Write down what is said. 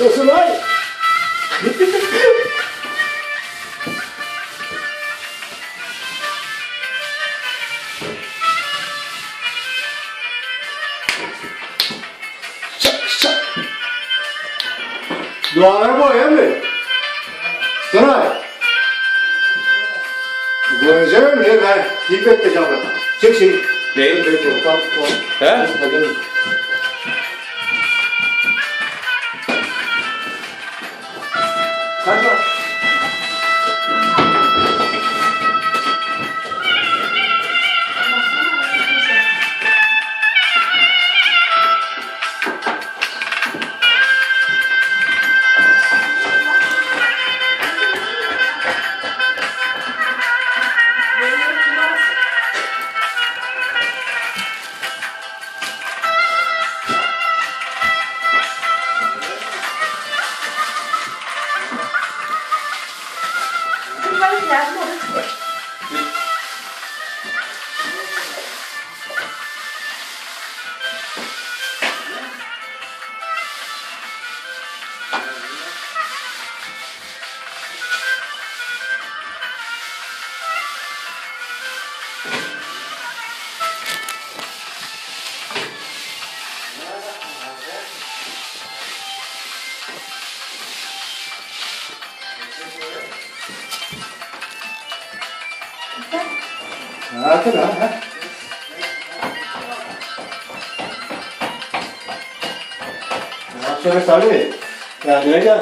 这是来。下下，乱来不？严的，进来。我这儿没来，一个不讲了，行行，你这就当我，哎？他就。看 dashboard. 아, 그래. 아, 저를 살리. 야, 내가.